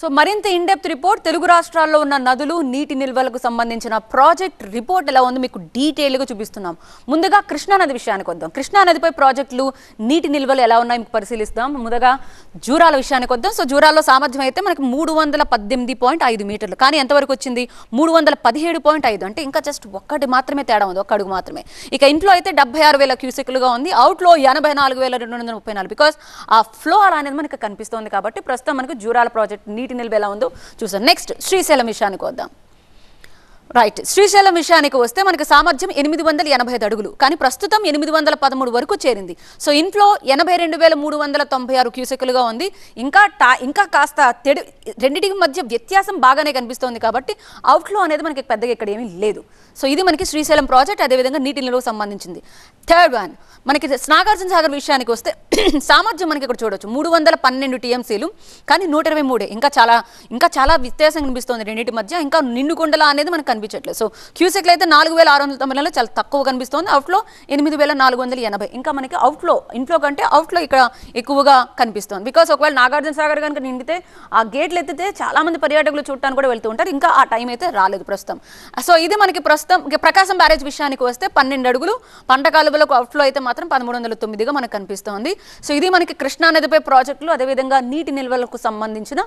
So మరింత in depth report Telugu రాష్ట్రాల్లో ఉన్న నదులు నీటి నిల్వలకు సంబంధించిన ప్రాజెక్ట్ రిపోర్ట్ ఎలా ఉందో మీకు డీటెయిల్గా చూపిస్తున్నాం. ముందుగా కృష్ణానది విషయానికి వద్దాం. కృష్ణానదిపై ప్రాజెక్టులు నీటి నిల్వలు ఎలా ఉన్నాయో మీకు పరిశీలిస్తాం. ముందుగా జూరాల విషయానికి వద్దాం. సో జూరాల్లో సామర్థ్యం అయితే మనకి మూడు వందల పద్దెనిమిది పాయింట్ ఐదు మీటర్లు. కానీ ఎంతవరకు వచ్చింది? మూడు వందల పదిహేడు పాయింట్ ఐదు. అంటే ఇంకా జస్ట్ ఒక్కటి మాత్రమే తేడా ఉంది. ఒక్క అడుగు మాత్రమే. ఇక ఇంట్లో అయితే డెబ్బై ఆరు వేల క్యూసెక్లుగా ఉంది. అవుట్లో ఎనభై నాలుగు వేల రెండు వందల ముప్పై నాలుగు. బికాస్ ఆ ఫ్లో అలా అనేది మనకి కనిపిస్తుంది కాబట్టి ప్రస్తుతం మనకు జూరాల ప్రాజెక్ట్ నీటి నిల్వ ఎలా ఉందో చూసాం నెక్స్ట్ శ్రీశైలం విషయానికి వద్దాం. రైట్ శ్రీశైలం విషయానికి వస్తే మనకి సామర్థ్యం ఎనిమిది వందల ఎనభై ఐదు అడుగులు. కానీ ప్రస్తుతం ఎనిమిది వందల పదమూడు వరకు చేరింది. సో ఇన్ఫ్లో ఎనభై రెండు వేల మూడు వందల తొంభై ఆరు క్యూసెక్లుగా ఉంది. ఇంకా టా ఇంకా కాస్త తెడు రెండింటికి మధ్య వ్యత్యాసం బాగానే కనిపిస్తోంది కాబట్టి అవుట్ఫ్లో అనేది మనకి పెద్దగా ఇక్కడ ఏమీ లేదు. సో ఇది మనకి శ్రీశైలం ప్రాజెక్ట్ అదేవిధంగా నీటి నిల్వకు సంబంధించింది. థర్డ్ వన్ మనకి నాగార్జున సాగర్ విషయానికి వస్తే సామర్థ్యం మనకి ఇక్కడ చూడొచ్చు. మూడు వందల పన్నెండు టీఎంసీలు కానీ నూట ఇరవై మూడే. ఇంకా చాలా ఇంకా చాలా వ్యత్యాసం కనిపిస్తోంది రెండింటి మధ్య. ఇంకా నిండుకొండల అనేది మనకు కనిపించట్లేదు. సో క్యూసెక్లు అయితే నాలుగు వేల ఆరు వందల తొమ్మిదిలో చాలా తక్కువ కనిపిస్తుంది. అవుట్లో ఎనిమిది వేల నాలుగు వందల ఎనభై. ఇంకా మనకి అవుట్లో ఇంట్లో కంటే అవుట్లో ఇక్కడ ఎక్కువగా కనిపిస్తుంది. బికాస్ ఒకవేళ నాగార్జున సాగర్ కనుక నిండితే ఆ గేట్లు ఎత్తితే చాలా మంది పర్యాటకులు చూడటానికి కూడా వెళ్తూ ఉంటారు. ఇంకా ఆ టైం అయితే రాలేదు ప్రస్తుతం. సో ఇది మనకి ప్రస్తుతం ప్రకాశం బ్యారేజ్ విషయానికి వస్తే పన్నెండు అడుగులు పంట కాలువలకు అవుట్లో అయితే మాత్రం పదమూడు వందల తొమ్మిదిగా మనకు కనిపిస్తోంది. సో ఇది మనకి కృష్ణా నదిపై ప్రాజెక్టులు అదేవిధంగా నీటి నిల్వలకు సంబంధించిన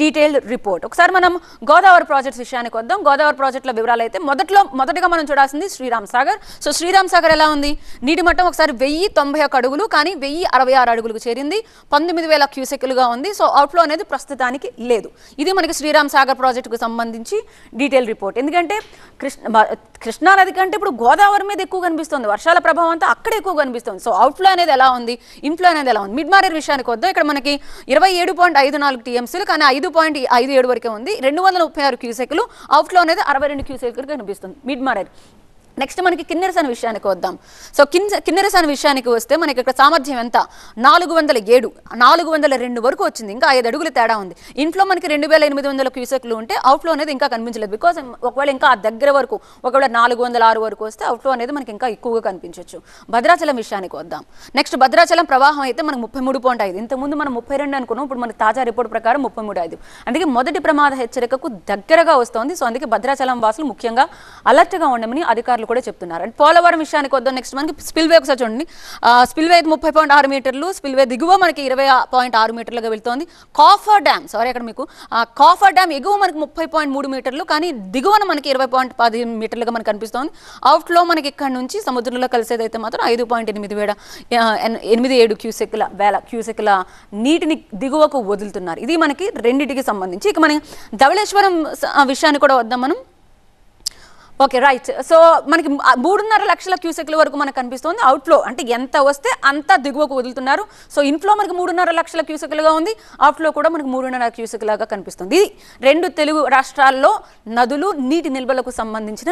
డీటెయిల్డ్ రిపోర్ట్ ఒకసారి మనం గోదావరి ప్రాజెక్ట్స్ విషయానికి వద్దాం. గోదావరి ప్రాజెక్టుల వివరాలు అయితే మొదట్లో మొదటగా మనం చూడాల్సింది శ్రీరామ్ సాగర్. సో శ్రీరామ్ సాగర్ ఎలా ఉంది? నీటి మట్టం ఒకసారి వెయ్యి తొంభై ఒక అడుగులు కానీ వెయ్యి అరవై ఆరు అడుగులకు చేరింది. పంతొమ్మిది వేల క్యూసెక్లుగా ఉంది. సో అవుట్లో అనేది ప్రస్తుతానికి లేదు. ఇది మనకి శ్రీరామ్ సాగర్ ప్రాజెక్టుకు సంబంధించి డీటెయిల్ రిపోర్ట్. ఎందుకంటే కృష్ణ కృష్ణా నది కంటే ఇప్పుడు గోదావరి మీద ఎక్కువ కనిపిస్తుంది. వర్షాల ప్రభావం అంతా అక్కడ ఎక్కువ కనిపిస్తుంది. సో అవుట్ఫ్లో అనేది ఎలా ఉంది? ఇన్ఫ్లో అనేది ఎలా ఉంది? మిడ్ మారేర్ విషయానికి వద్దాం. ఇక్కడ మనకి ఇరవై ఏడు పాయింట్ ఐదు నాలుగు టీఎంసీలు కానీ ఐదు పాయింట్ ఐదు ఏడు వరకే ఉంది. రెండు వందల ముప్పై ఆరు క్యూసెక్లు అవుట్ఫ్లో అనేది అరవై రెండు క్యూసెక్లు కనిపిస్తుంది. మిడ్ మారేర్ నెక్స్ట్ మనకి కిన్నెరసాని విషయానికి వద్దాం. సో కిన్ కిన్నెరసాని విషయానికి వస్తే మనకి ఇక్కడ సామర్థ్యం ఎంత? నాలుగు వందల ఏడు. నాలుగు వందల రెండు వరకు వచ్చింది. ఇంకా ఐదు అడుగులు తేడా ఉంది. ఇంట్లో మనకి రెండు వేల ఎనిమిది వందల క్యూసెక్లు ఉంటే అవుట్లో అనేది ఇంకా కనిపించలేదు. బికాస్ ఒకవేళ ఇంకా ఆ దగ్గర వరకు ఒకవేళ నాలుగు వందల ఆరు వరకు వస్తే అవుట్లో అనేది మనకి ఇంకా ఎక్కువగా కనిపించవచ్చు భద్రాచలం విషయానికి వద్దాం. నెక్స్ట్ భద్రాచలం ప్రవాహం అయితే మనకు ముప్పై మూడు పాయింట్ ఐదు. ఇంతకుముందు మనం ముప్పై రెండు అనుకున్నాం. ఇప్పుడు మనకి తాజా రిపోర్ట్ ప్రకారం ముప్పై మూడు ఐదు. అందుకే మొదటి ప్రమాద హెచ్చరికకు దగ్గరగా వస్తోంది. సో అందుకే భద్రాచలం వాసులు ముఖ్యంగా అలర్ట్గా ఉండమని అధికారులు కూడా చెప్తున్నారు. అండ్ పోలవరం విషయానికి వద్దాం నెక్స్ట్ మనకి స్పిల్వే ఒకసారి చూడండి. స్పిల్వే అయితే ముప్పై పాయింట్ ఆరు మీటర్లు స్పిల్వే దిగువ మనకి ఇరవై పాయింట్ ఆరు మీటర్లుగా వెళ్తోంది. కాఫర్ డ్యామ్ సారీ అక్కడ మీకు కాఫర్ డ్యామ్ ఎగువ మనకి ముప్పై పాయింట్ మూడు మీటర్లు కానీ దిగువన మనకి ఇరవై పాయింట్ పది మీటర్లుగా మనకు కనిపిస్తోంది. అవుట్లో మనకి ఇక్కడ నుంచి సముద్రంలో కలిసేది అయితే మాత్రం ఐదు పాయింట్ ఎనిమిది వేల ఎనిమిది ఏడు క్యూసెక్ల వేల క్యూసెక్ల నీటిని దిగువకు వదులుతున్నారు. ఇది మనకి రెండింటికి సంబంధించి. ఇక మనం ధవళేశ్వరం విషయాన్ని కూడా వద్దాం మనం. ఓకే రైట్ సో మనకి మూడున్నర లక్షల క్యూసెక్ల వరకు మనకు కనిపిస్తుంది అవుట్ఫ్లో అంటే ఎంత వస్తే అంత దిగువకు వదులుతున్నారు. సో ఇన్ఫ్లో మనకి మూడున్నర లక్షల క్యూసెక్లుగా ఉంది. అవుట్ఫ్లో కూడా మనకి మూడున్నర క్యూసెక్ లాగా కనిపిస్తుంది. ఇది రెండు తెలుగు రాష్ట్రాల్లో నదులు నీటి నిల్వలకు సంబంధించిన